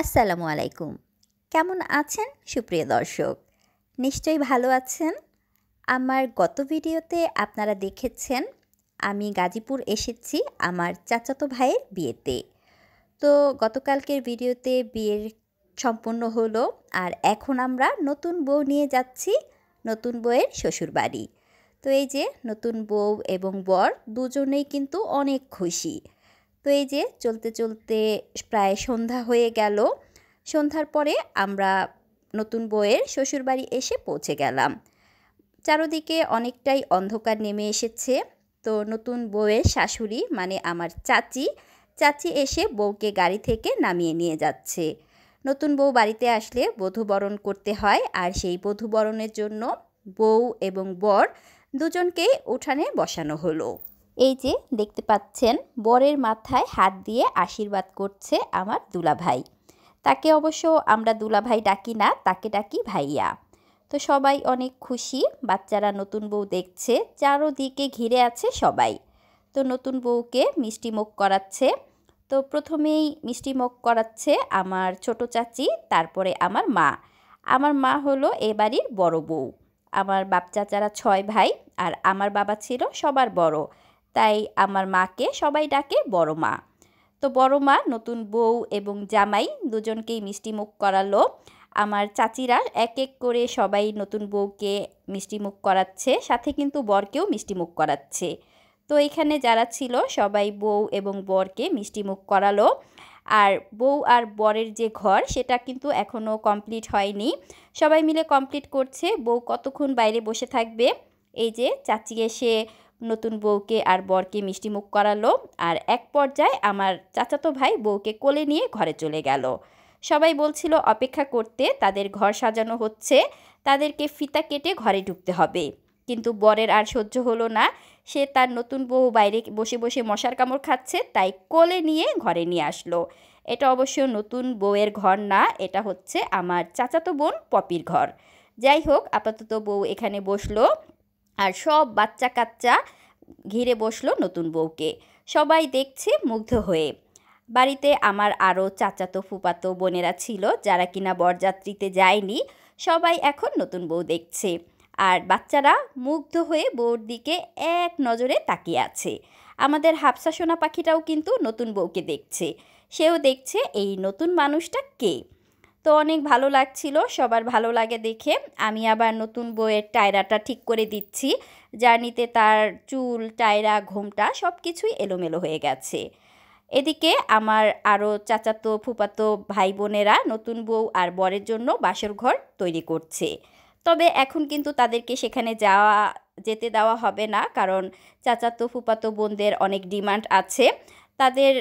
আসসালামু আলাইকুম। কেমন আছেন? সুপ্রিয় দর্শক, নিশ্চয়ই ভালো আছেন? আমার গত ভিডিওতে আপনারা দেখেছেন, আমি গাজীপুর এসেছি আমার চাচাতো ভাইয়ের বিয়েতে। তো গতকালকের ভিডিওতে বিয়ের সম্পূর্ণ হলো আর এখন আমরা নতুন বউ নিয়ে যাচ্ছি, নতুন বউয়ের শ্বশুরবাড়ি। তো এই যে নতুন বউ এবং বর দুজনেই কিন্তু অনেক খুশি। তো এই যে চলতে চলতে প্রায় সন্ধ্যা হয়ে গেল। সন্ধ্যার পরে আমরা নতুন বউয়ের শ্বশুরবাড়ি এসে পৌঁছে গেলাম। চারোদিকে অনেকটাই অন্ধকার নেমে এসেছে। তো নতুন বউয়ের শাশুড়ি মানে আমার চাচি চাচি এসে বউকে গাড়ি থেকে নামিয়ে নিয়ে যাচ্ছে। নতুন বউ বাড়িতে আসলে বধূবরণ করতে হয় আর সেই বধূবরণের জন্য বউ এবং বর দুজনকেই উঠানে বসানো হলো। এই যে দেখতে পাচ্ছেন, বরের মাথায় হাত দিয়ে আশীর্বাদ করছে আমার দুলাভাই। তাকে অবশ্য আমরা দুলাভাই ডাকি না, তাকে ডাকি ভাইয়া। তো সবাই অনেক খুশি, বাচ্চারা নতুন বউ দেখছে, চারোদিকে ঘিরে আছে সবাই। তো নতুন বউকে মিষ্টি মুখ করাচ্ছে। তো প্রথমেই মিষ্টি মুখ করাচ্ছে আমার ছোট চাচি, তারপরে আমার মা। আমার মা হলো এ বাড়ির বড় বউ। আমার বাপ চাচারা ছয় ভাই, আর আমার বাবা ছিল সবার বড়। তাই আমার মাকে সবাই ডাকে বড় মা। তো বড় মা, নতুন বউ এবং জামাই দুজনকেই মিষ্টি মুখ করালো। আমার চাচিরা এক এক করে সবাই নতুন বউকে মিষ্টি মুখ করাচ্ছে, সাথে কিন্তু বরকেও মিষ্টি মুখ করাচ্ছে। তো এখানে যারা ছিল সবাই বউ এবং বরকে মিষ্টি মুখ করালো। আর বউ আর বরের যে ঘর, সেটা কিন্তু এখনও কমপ্লিট হয়নি। সবাই মিলে কমপ্লিট করছে। বউ কতক্ষণ বাইরে বসে থাকবে? এই যে, চাচি এসে নতুন বউকে আর বরকে মিষ্টি মুখ করালো আর এক পর্যায়ে আমার চাচাতো ভাই বউকে কোলে নিয়ে ঘরে চলে গেল। সবাই বলছিল, অপেক্ষা করতে তাদের ঘর সাজানো হচ্ছে, তাদেরকে ফিতা কেটে ঘরে ঢুকতে হবে। কিন্তু বরের আর সহ্য হলো না, সে তার নতুন বউ বাইরে বসে বসে মশার কামড় খাচ্ছে, তাই কোলে নিয়ে ঘরে নিয়ে আসলো। এটা অবশ্য নতুন বউয়ের ঘর না, এটা হচ্ছে আমার চাচাতো বোন পপির ঘর। যাই হোক, আপাতত বউ এখানে বসল। আর সব বাচ্চা কাচ্চা ঘিরে বসল নতুন বউকে। সবাই দেখছে মুগ্ধ হয়ে। বাড়িতে আমার আরও চাচাতো, ফুপাতো বোনেরা ছিল যারা কিনা বরযাত্রীতে যায়নি। সবাই এখন নতুন বউ দেখছে। আর বাচ্চারা মুগ্ধ হয়ে বউর দিকে এক নজরে তাকিয়ে আছে। আমাদের হাফসা সোনা পাখিটাও কিন্তু নতুন বউকে দেখছে। সেও দেখছে এই নতুন মানুষটা কে? তো অনেক ভালো লাগছিল, সবার ভালো লাগে দেখে। আমি আবার নতুন বইয়ের টায়রাটা ঠিক করে দিচ্ছি। জার্নিতে তার চুল, টায়রা, ঘোমটা সব কিছুই এলোমেলো হয়ে গেছে। এদিকে আমার আরও চাচাতো ফুপাতো ভাই বোনেরা নতুন বউ আর বরের জন্য বাসর ঘর তৈরি করছে। তবে এখন কিন্তু তাদেরকে সেখানে যাওয়া, যেতে দেওয়া হবে না, কারণ চাচাতো ফুপাতো বোনদের অনেক ডিমান্ড আছে। তাদের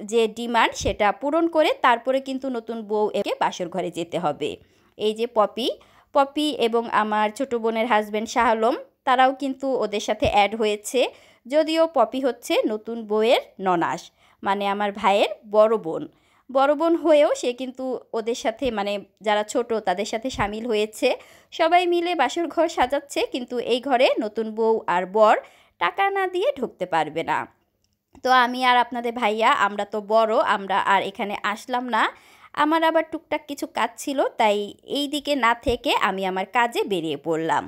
যে ডিমান্ড সেটা পূরণ করে তারপরে কিন্তু নতুন বউ একে বাসর ঘরে যেতে হবে। এই যে পপি পপি এবং আমার ছোট বোনের হাজব্যান্ড শাহ আলম তারাও কিন্তু ওদের সাথে অ্যাড হয়েছে। যদিও পপি হচ্ছে নতুন বউয়ের ননাস মানে আমার ভাইয়ের বড় বোন। বড় বোন হয়েও সে কিন্তু ওদের সাথে মানে যারা ছোট তাদের সাথে সামিল হয়েছে। সবাই মিলে বাসর ঘর সাজাচ্ছে, কিন্তু এই ঘরে নতুন বউ আর বর টাকা না দিয়ে ঢুকতে পারবে না। তো আমি আর আপনাদের ভাইয়া, আমরা তো বড়, আমরা আর এখানে আসলাম না। আমার আবার টুকটাক কিছু কাজ ছিল, তাই এই দিকে না থেকে আমি আমার কাজে বেরিয়ে পড়লাম।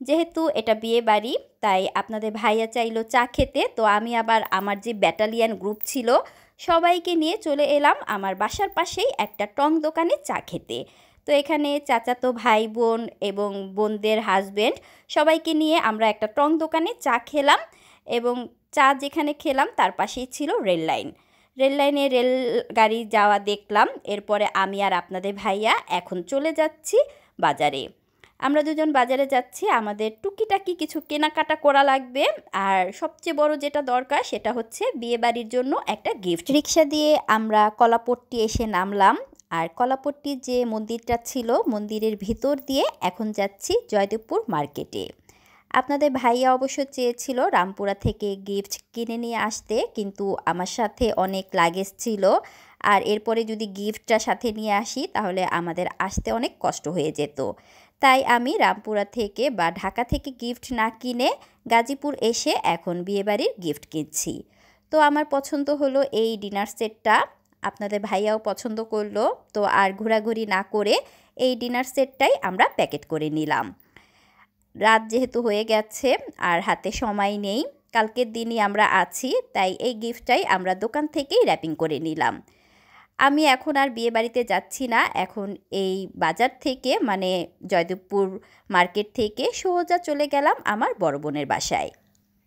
যেহেতু এটা বিয়ে বাড়ি, তাই আপনাদের ভাইয়া চাইলো চা খেতে, তো আমি আবার আমার যে ব্যাটালিয়ান গ্রুপ ছিল, সবাইকে নিয়ে চলে এলাম আমার বাসার পাশেই একটা টং দোকানে চা খেতে। তো এখানে চাচাতো ভাই বোন এবং বোনদের হাজব্যান্ড সবাইকে নিয়ে আমরা একটা টং দোকানে চা খেলাম এবং চা যেখানে খেলাম, তার পাশেই ছিল রেল লাইন। রেল লাইনে রেল গাড়ি যাওয়া দেখলাম, এরপরে আমি আর আপনাদের ভাইয়া এখন চলে যাচ্ছি বাজারে। আমরা দুজন বাজারে যাচ্ছি, আমাদের টুকিটাকি কিছু কেনাকাটা করা লাগবে। আর সবচেয়ে বড় যেটা দরকার, সেটা হচ্ছে বিয়ে বাড়ির জন্য একটা গিফট রিক্সা দিয়ে আমরা কলাপট্টি এসে নামলাম। আর কলাপট্টির যে মন্দিরটা ছিল, মন্দিরের ভিতর দিয়ে এখন যাচ্ছি জয়দেবপুর মার্কেটে। আপনাদের ভাইয়া অবশ্য চেয়েছিল রামপুরা থেকে গিফট কিনে নিয়ে আসতে, কিন্তু আমার সাথে অনেক লাগেজ ছিল। আর এরপরে যদি গিফটটা সাথে নিয়ে আসি, তাহলে আমাদের আসতে অনেক কষ্ট হয়ে যেত। তাই আমি রামপুরা থেকে বা ঢাকা থেকে গিফট না কিনে গাজীপুর এসে এখন বিয়েবাড়ির গিফট কিনছি। তো আমার পছন্দ হলো এই ডিনার সেটটা আপনাদের ভাইয়াও পছন্দ করল। তো আর ঘোরাঘুরি না করে এই ডিনার সেটটাই আমরা প্যাকেট করে নিলাম। রাত যেহেতু হয়ে গেছে আর হাতে সময় নেই, কালকের দিনই আমরা আছি, তাই এই গিফটটাই আমরা দোকান থেকেই র্যাপিং করে নিলাম। আমি এখন আর বিয়ে বাড়িতে যাচ্ছি না, এখন এই বাজার থেকে মানে জয়দেবপুর মার্কেট থেকে সোজা চলে গেলাম আমার বড় বোনের বাসায়।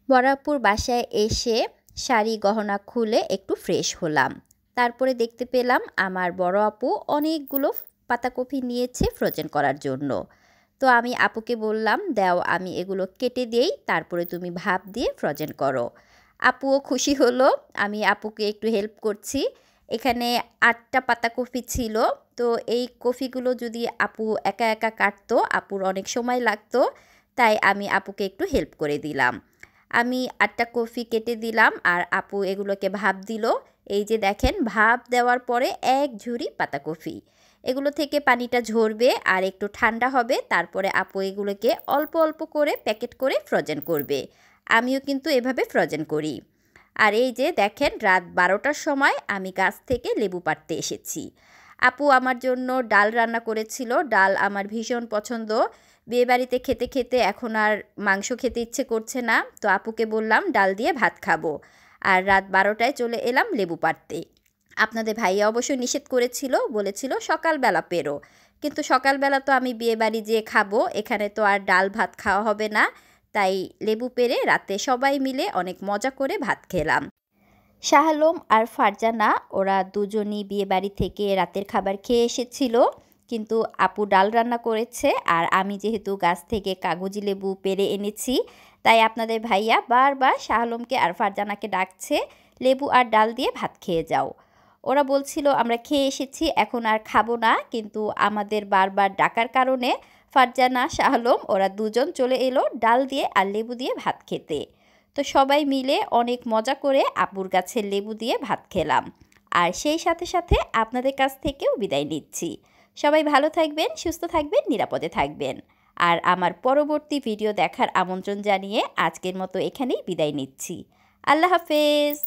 বরাপুর বাসায় এসে শাড়ি গহনা খুলে একটু ফ্রেশ হলাম। তারপরে দেখতে পেলাম আমার বড় আপু অনেকগুলো পাতাকপি নিয়েছে ফ্রোজেন করার জন্য। তো আমি আপুকে বললাম, দাও, আমি এগুলো কেটে দিই তারপরে তুমি ভাপ দিয়ে ফ্রোজেন করো। আপুও খুশি হলো, আমি আপুকে একটু হেল্প করছি। এখানে আটটা পাতা কফি ছিল, তো এই কফিগুলো যদি আপু একা একা কাটতো, আপুর অনেক সময় লাগতো, তাই আমি আপুকে একটু হেল্প করে দিলাম। আমি আটটা কফি কেটে দিলাম আর আপু এগুলোকে ভাপ দিল। এই যে দেখেন, ভাপ দেওয়ার পরে এক ঝুড়ি পাতা কফি। এগুলো থেকে পানিটা ঝরবে আর একটু ঠান্ডা হবে, তারপরে আপু এগুলোকে অল্প অল্প করে প্যাকেট করে ফ্রোজেন করবে। আমিও কিন্তু এভাবে ফ্রোজেন করি। আর এই যে দেখেন, রাত বারোটার সময় আমি গাছ থেকে লেবু পাড়তে এসেছি। আপু আমার জন্য ডাল রান্না করেছিল, ডাল আমার ভীষণ পছন্দ। বিয়েবাড়িতে খেতে খেতে এখন আর মাংস খেতে ইচ্ছে করছে না, তো আপুকে বললাম, ডাল দিয়ে ভাত খাব। আর রাত বারোটায় চলে এলাম লেবু পাড়তে। আপনাদের ভাইয়া অবশ্য নিষেধ করেছিল, বলেছিল সকালবেলা পেরো। কিন্তু সকালবেলা তো আমি বিয়েবাড়ি যেয়ে খাব, এখানে তো আর ডাল ভাত খাওয়া হবে না। তাই লেবু পেরে রাতে সবাই মিলে অনেক মজা করে ভাত খেলাম। শাহালম আর ফারজানা, ওরা দুজনই বিয়েবাড়ি থেকে রাতের খাবার খেয়ে এসেছিল। কিন্তু আপু ডাল রান্না করেছে আর আমি যেহেতু গাছ থেকে কাগজি লেবু পেরে এনেছি, তাই আপনাদের ভাইয়া বারবার শাহালমকে আর ফারজানাকে ডাকছে, লেবু আর ডাল দিয়ে ভাত খেয়ে যাও। ওরা বলছিল, আমরা খেয়ে এসেছি, এখন আর খাব না। কিন্তু আমাদের বারবার ডাকার কারণে ফারজানা শাহলম ওরা দুজন চলে এলো ডাল দিয়ে আর লেবু দিয়ে ভাত খেতে। তো সবাই মিলে অনেক মজা করে আপুর গাছের লেবু দিয়ে ভাত খেলাম। আর সেই সাথে সাথে আপনাদের কাছ থেকেও বিদায় নিচ্ছি। সবাই ভালো থাকবেন, সুস্থ থাকবেন, নিরাপদে থাকবেন। আর আমার পরবর্তী ভিডিও দেখার আমন্ত্রণ জানিয়ে আজকের মতো এখানেই বিদায় নিচ্ছি। আল্লাহ হাফেজ!